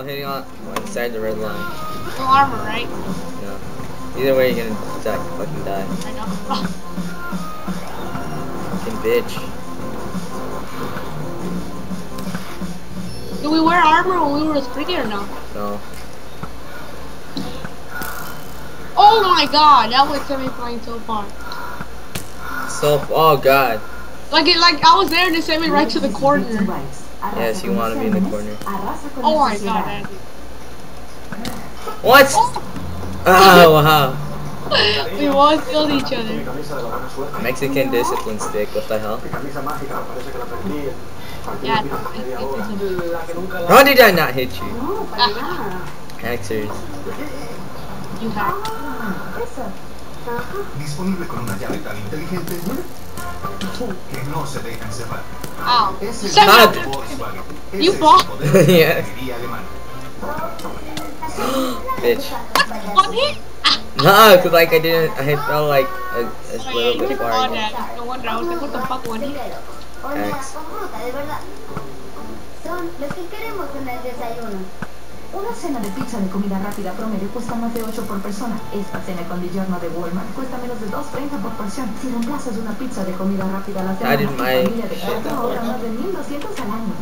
I'm hitting on inside the red line. No armor, right? No. Either way, you're gonna die, fucking die. I know. Fucking bitch. Do we wear armor when we were sprinting or no? No. Oh my god, that was semi flying so far. So, oh god. Like it, like I was there and it sent me right to the corner. Yes, you want to be in the corner. Oh my god. What? Oh wow. we almost killed each other. Mexican discipline stick. What the hell? Yeah, I think it's a How did I not hit you? Ah. Hexers. you have. Disponible con una llave tan inteligente que no se deja encerrar. Ow. Es el Ah. Volkswagen. You Ese es bought- poder de la Yes. ingeniería alemana. Bitch. What hit? No, cause like I didn't. I felt like a, a Oh, little bit far. again. No wonder I was like, what the fuck, one hit? X. Una cena de pizza de comida rápida promedio cuesta más de 8 por persona. Esta cena con DiGiorno de Walmart cuesta menos de 2.30 por porción. Si reemplazas una pizza de comida rápida a la semana, tu familia de cuatro ahorra más de 1.200 al año.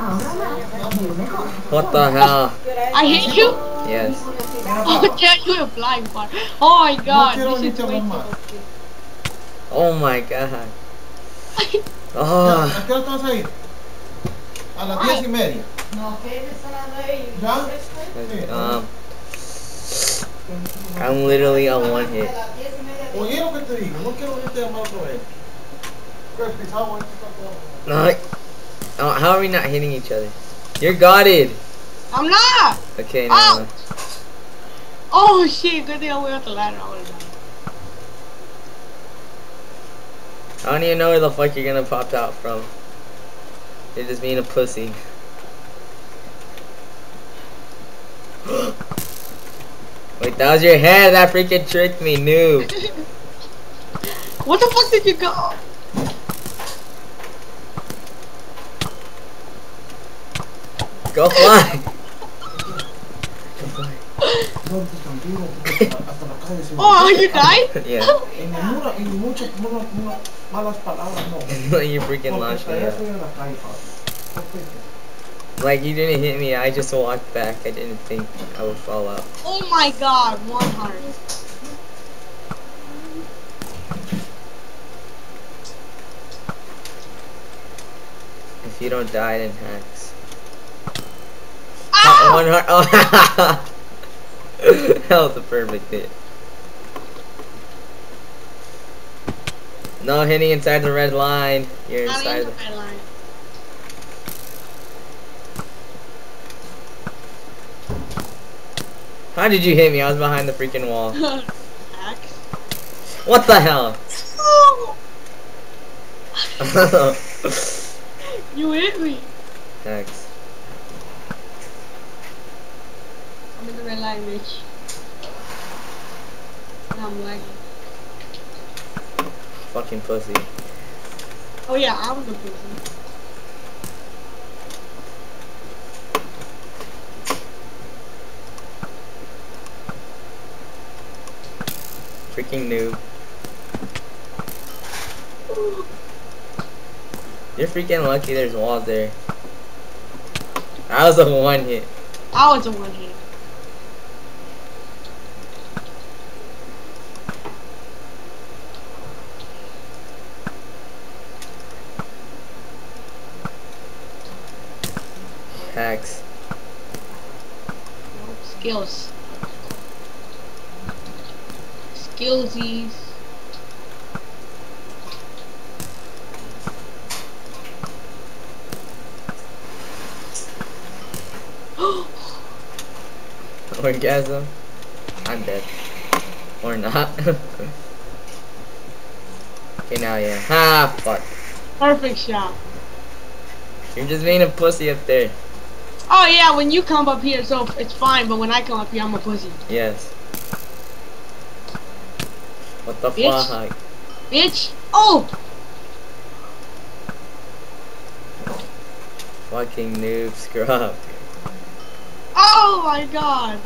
Ahorra más, vive mejor. What the hell? I hit you? Yes. Oh, yeah, you were flying far. Oh my god, this is way mamá. Oh my god. Oh. ¿A qué hora te vas a ir? A las diez y media. ¿Ya? Um. I'm literally on one hit. Oye lo que te digo, no quiero irte a llamar otra vez. Pues, pisado, esto está todo. No. I- Oh, how are we not hitting each other? You're guarded. I'm not! Okay, Ow! now. Oh shit, good thing I went up the ladder. I would've died. I don't even know where the fuck you're gonna pop out from. You're just being a pussy. Wait, that was your head. That freaking tricked me, noob. What the fuck did you go? Go fly. No, pues, tranquilo, porque hasta la calle se me- Oh, you died? yeah. You freaking launched me hasta Like you didn't hit me. I just walked back. I didn't think I would fall out. Oh my god, one heart. If you don't die, then hacks. Ah! One heart. Oh. that was a perfect hit. No hitting inside the red line. You're I'm inside. in The... the red line. How did you hit me? I was behind the freaking wall. What the hell? You hit me. Thanks. I'm in the red line, bitch. Now I'm lagging. Fucking pussy. Oh yeah, I was a person. Freaking noob. You're freaking lucky there's walls there. That was a one hit. I was a one hit. Hacks. Skills. Skillsies. Orgasm. I'm dead. Or not. okay, now yeah. Ha, fuck. Perfect shot. You're just being a pussy up there. Oh yeah, when you come up here, so it's fine. But when I come up here, I'm a pussy, Yes. What the Bitch. fuck? bitch. Oh, Fucking noob scrub. oh, my god.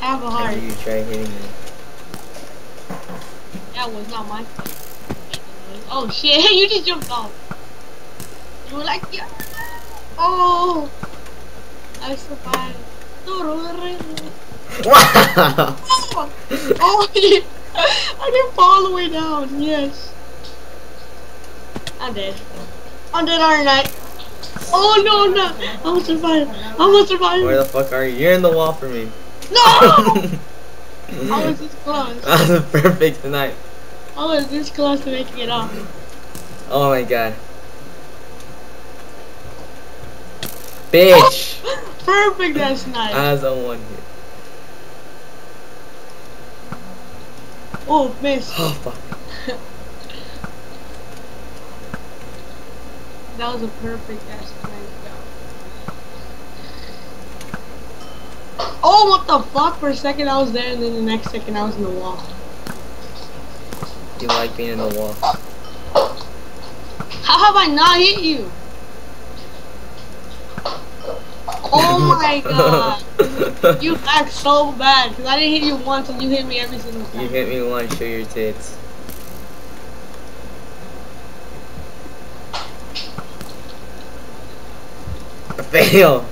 Have a heart. And you try hitting me. That was not my fault. Oh shit, you just jumped off. You were like, yeah. Oh. I survived. Wow! Oh, oh. I didn't fall all the way down. Yes. I'm dead. I'm dead, aren't I? Oh no, no. I'm gonna survive. I'm gonna survive. Where the fuck are you? You're in the wall for me. No! I was this close. that was perfect tonight. I was this close to making it off. Oh my god. Bitch! Perfect, that's nice. As a one hit. Oh, miss. Oh fuck. That was a perfect ass snipe. Oh, what the fuck? For a second I was there, and then the next second I was in the wall. You like being in the wall. How have I not hit you? Oh my god. You act so bad, because I didn't hit you once and you hit me every single time. You hit me once, show your tits. Fail!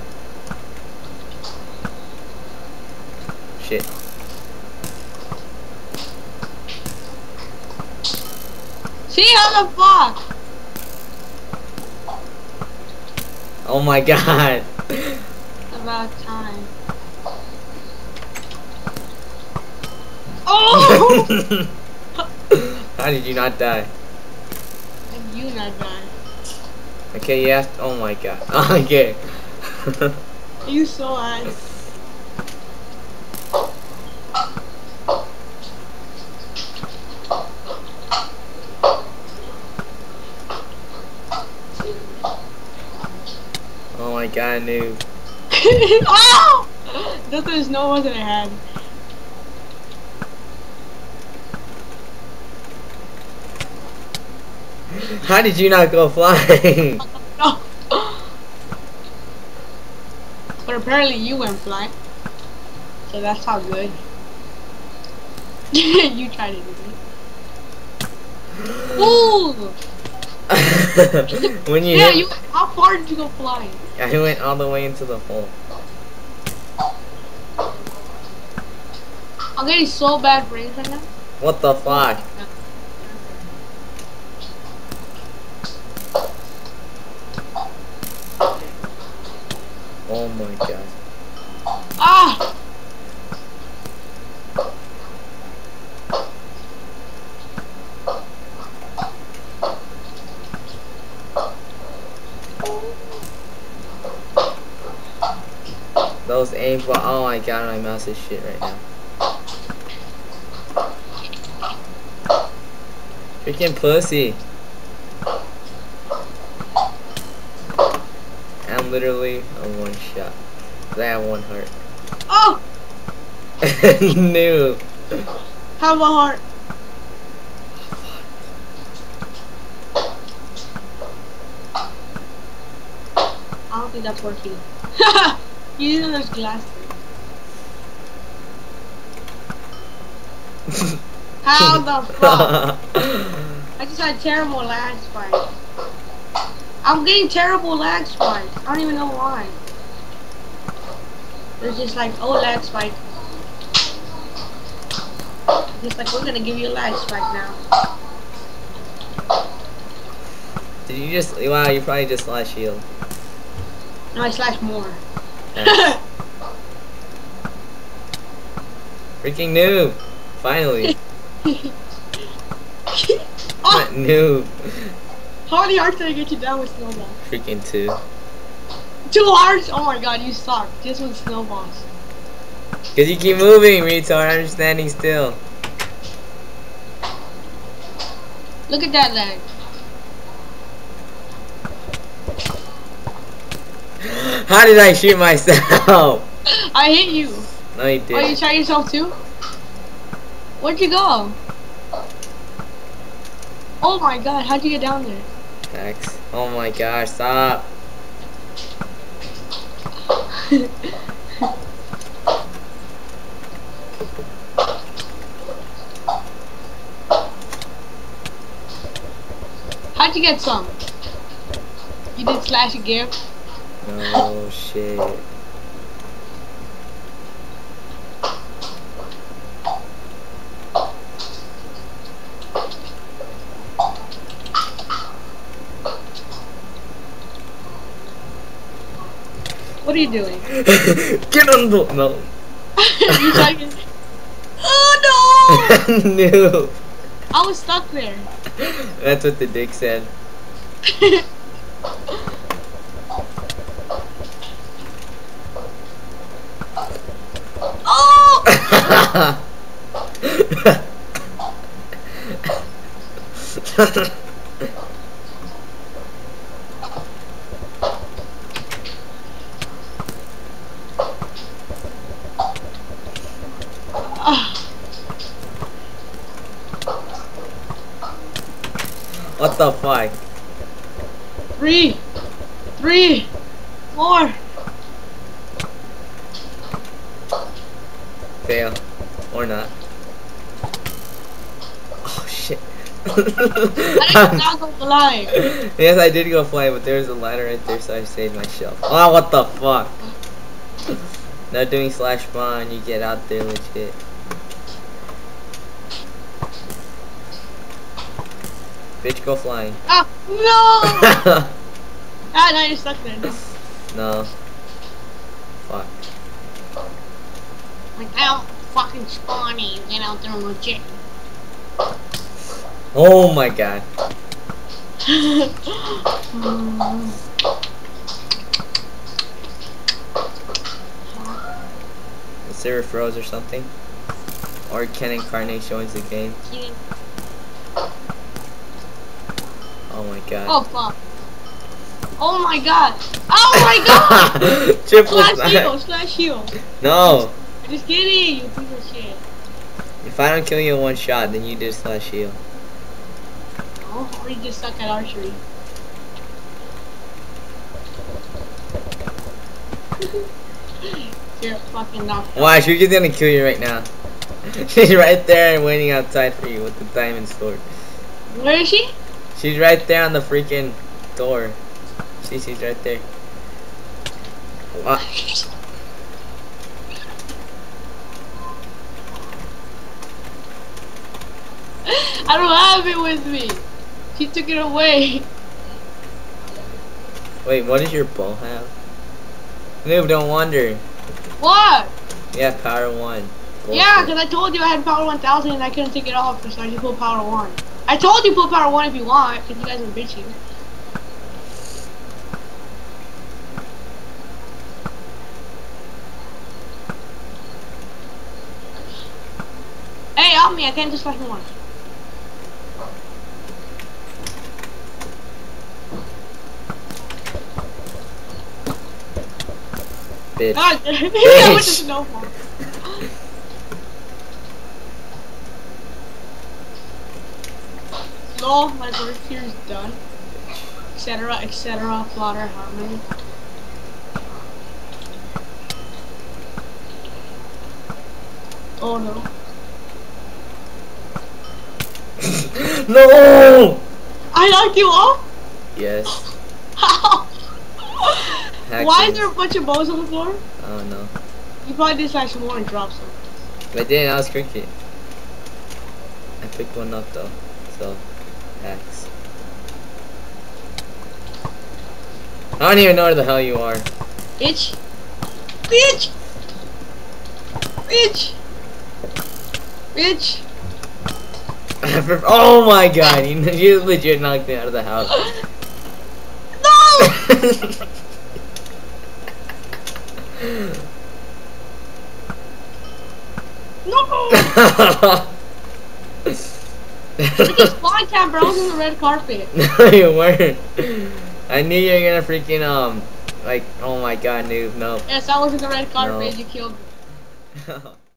Shit. See how the fuck? Oh my god. About time. Oh! How did you not die? and you not die. Okay, yes. Oh my god. Okay. You so ass. oh my god, noob. oh! That there's no one that I had. How did you not go flying? No. But apparently you went flying. So that's how good. you tried to do it. Ooh! when you yeah, hit, you. How far did you go flying? I went all the way into the hole. I'm getting so bad brains right now. What the fuck? Oh my god. Ah! Those aim for oh my god, my mouse is shit right now. Freaking pussy. I'm literally a one shot. 'Cause I have one heart. Oh! New. Have a heart. I don't think that's working. you know there's glasses. How the fuck? I just had terrible lag spike. I'm getting terrible lag spikes. I don't even know why. There's just like, oh, lag spike. Just like, we're gonna give you a lag spike now. Did you just wow, you probably just lost shield. No, I slash more. Nice. Freaking noob. Finally. oh, noob. how many hearts did I get you down with snowballs? Freaking two. Two hearts? Oh my god, you suck. Just with snowballs. Cause you keep moving, retard. I'm standing still. Look at that lag. How did I shoot myself? I hit you. No, you Oh, you shot yourself too? Where'd you go? Oh my god, how'd you get down there? X. Oh my gosh, stop. how'd you get some? You did slash a gift? Oh shit. What are you doing? Get on the no. You're talking. Oh no! no. I was stuck there. That's what the dick said. oh! Ah, what the fuck? three, three, four. Fail. Or not. Oh shit. I did not go flying. yes, I did go flying, but there's a ladder right there, so I saved myself. Oh, what the fuck? Not doing slash spawn, you get out there legit. Bitch, go flying. Ah, no! ah, now you're stuck there. No. no. Fuck. Like, I don't fucking spawny. Get out there legit. Oh my god. The server froze or something. Or Ken Incarnate joins the game. Oh my god. oh, fuck. Oh my god. Oh my god! Triple slash heal, snipe. slash heal. No. Just kidding, you piece of shit. If I don't kill you in one shot, then you did slash heal. Oh, or you just suck at archery. You're fucking not. Why? She's gonna kill you right now. She's right there and waiting outside for you with the diamond sword. Where is she? She's right there on the freaking door. See, she's right there. Uh, I don't have it with me. She took it away. wait, what does your bow have? Noob, don't wonder. What? Yeah, power one. Yeah, because I told you I had power 1000 and I couldn't take it off, so I just put power 1. I told you put power 1 if you want, because you guys are bitching. Hey, help me, I can't just fucking one. bitch. God, maybe I went to snowball. Lol, my work here is done. Etc. Etc. Plotter harmony. Oh no. no! I knocked you off? Yes. How? Why is there a bunch of bows on the floor? I don't know. You probably did slash more and drop some. But then I was cricket. I picked one up though. So, hacks. I don't even know where the hell you are. Bitch. Bitch. Bitch. Bitch. oh my god, you, you legit knocked me out of the house. No! No! Look at spawn camper, I was on the red carpet. no, you weren't. I knew you were gonna freaking, um, like, oh my god, noob, no. Yes, I was in the red carpet, No. you killed me.